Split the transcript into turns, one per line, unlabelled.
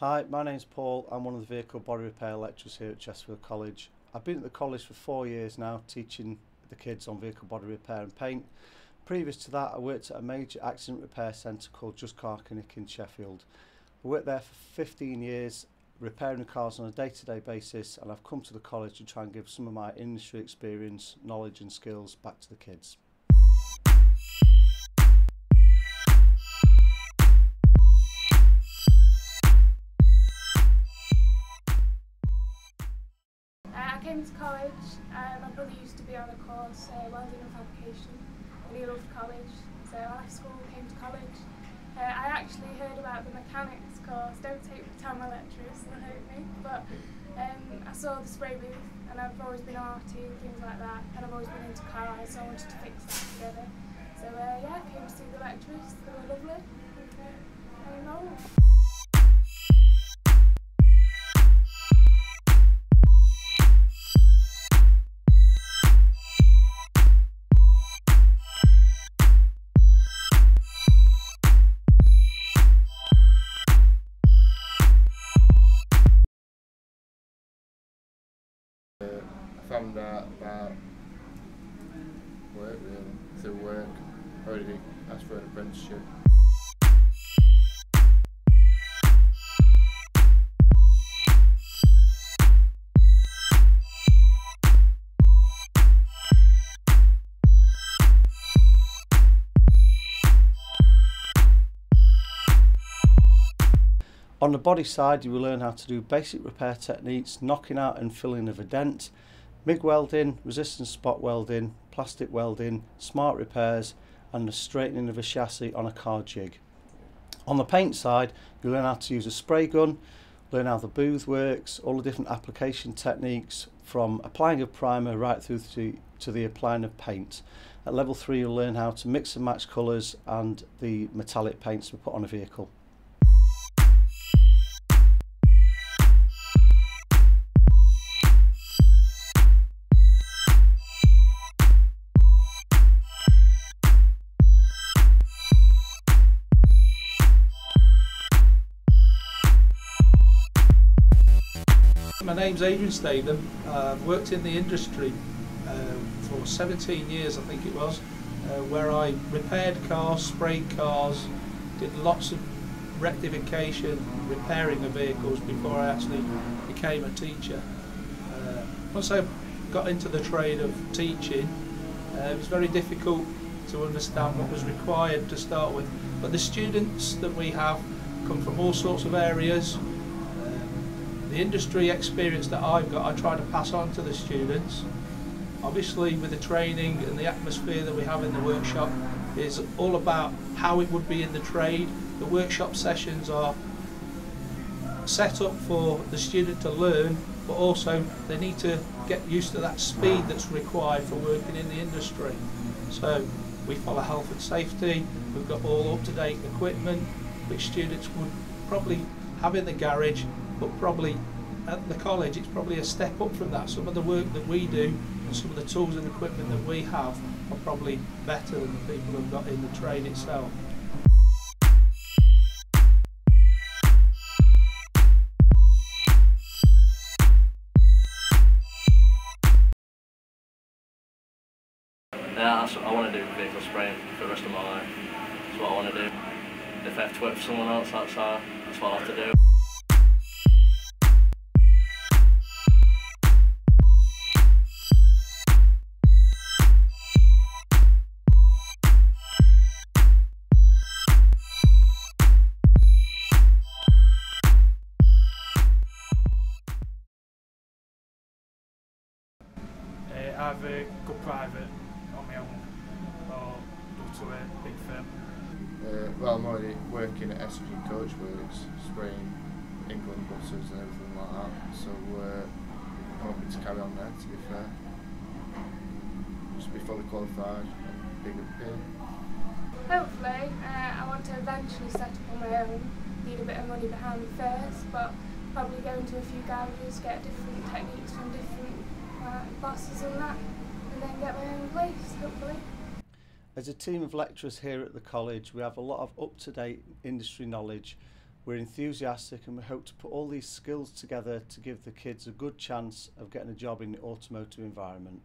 Hi, my name's Paul. I'm one of the vehicle body repair lecturers here at Chesterfield College. I've been at the college for four years now, teaching the kids on vehicle body repair and paint. Previous to that, I worked at a major accident repair centre called Just Car Clinic in Sheffield. I worked there for 15 years, repairing cars on a day-to-day -day basis, and I've come to the college to try and give some of my industry experience, knowledge and skills back to the kids.
Came to college, uh, my brother used to be on a course, uh, welding and fabrication, and he loved college. So I left school, came to college. Uh, I actually heard about the mechanics course. Don't take me tell my lecturers, they hurt me. But um, I saw the spray booth, and I've always been arty and things like that, and I've always been into cars, so I wanted to fix that together. So uh, yeah, I came to see the lecturers. They were lovely. And, uh, I.
found out about work really, uh, through work. Already asked for an apprenticeship.
On the body side, you will learn how to do basic repair techniques, knocking out and filling of a dent, MIG welding, resistance spot welding, plastic welding, smart repairs and the straightening of a chassis on a car jig. On the paint side, you learn how to use a spray gun, learn how the booth works, all the different application techniques from applying a primer right through to, to the applying of paint. At level 3 you'll learn how to mix and match colours and the metallic paints we put on a vehicle.
My name's Adrian Statham. I've worked in the industry uh, for 17 years, I think it was, uh, where I repaired cars, sprayed cars, did lots of rectification, repairing of vehicles before I actually became a teacher. Uh, once I got into the trade of teaching, uh, it was very difficult to understand what was required to start with. But the students that we have come from all sorts of areas, the industry experience that I've got, I try to pass on to the students. Obviously, with the training and the atmosphere that we have in the workshop, is all about how it would be in the trade. The workshop sessions are set up for the student to learn, but also they need to get used to that speed that's required for working in the industry. So we follow health and safety, we've got all up-to-date equipment, which students would probably have in the garage but probably at the college it's probably a step up from that. Some of the work that we do and some of the tools and equipment that we have are probably better than the people who've got in the trade itself.
Yeah, I want to do vehicle spraying for the rest of my life. That's what I want to do. If I have to work for someone else, that's, that's what I have to do.
Big firm?
Uh, well, I'm already working at SG Coachworks, spraying England buses and everything like that, so uh, I'm hoping to carry on there, to be fair. Just be fully qualified and big up here.
Hopefully, uh, I want to eventually set up on my own. Need a bit of money behind me first, but probably go into a few garages, get different techniques from different uh, bosses and that, and then get my own place, hopefully.
As a team of lecturers here at the college, we have a lot of up-to-date industry knowledge. We're enthusiastic and we hope to put all these skills together to give the kids a good chance of getting a job in the automotive environment.